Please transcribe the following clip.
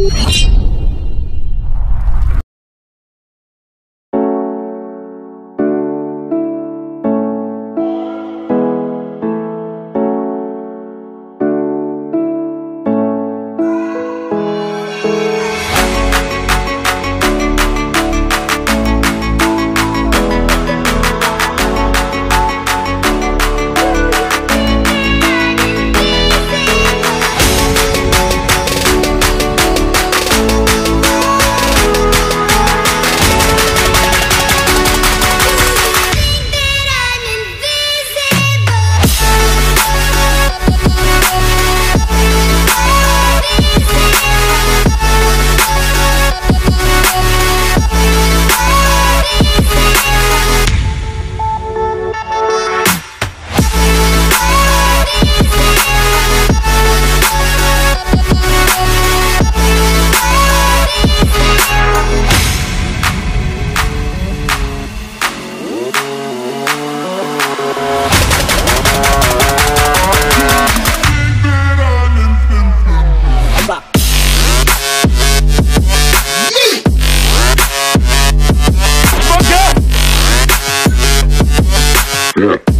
you look.